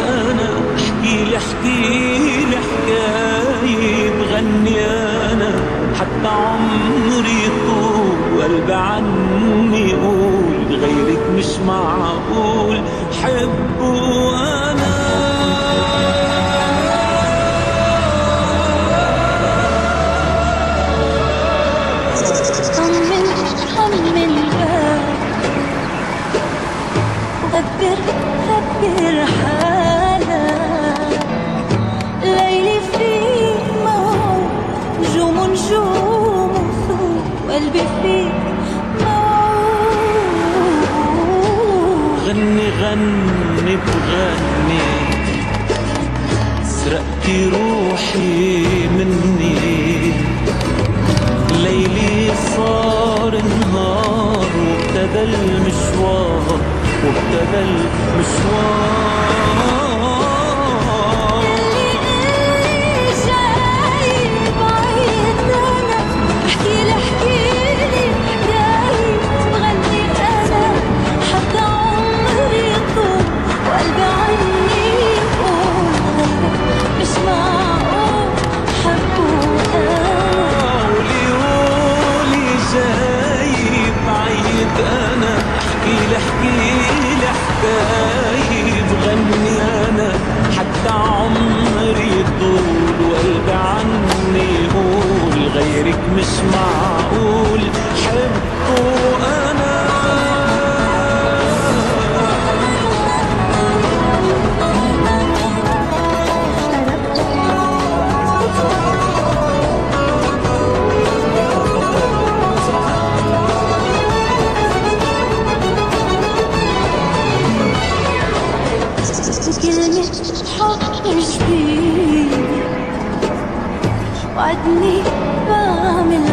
أنا أحكي لي أحكي لي حكاية بغني أنا. حتى عمري يطول قلبي عني يقول غيرك مش معقول. حبه أنا. غبر غبر حالي. بغني بغني سرقتي روحي مني. ليلي صار نهار وابتدى المشوار وابتدى المشوار معقول حبه أنا. كلمة حب جديد وعدني بعمل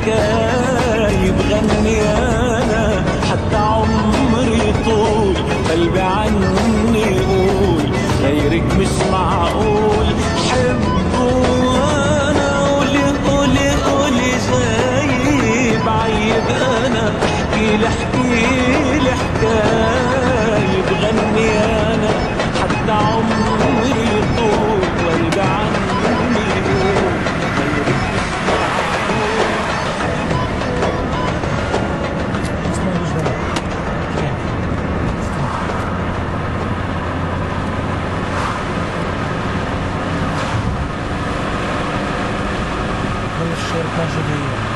حكاية بغني أنا حتى عمري طول قلبي عني يقول غيرك مش معقول. حبه وأنا قولي قولي قولي زي بعيب أنا احكي لي احكي لي حكاية. fazer com judeia.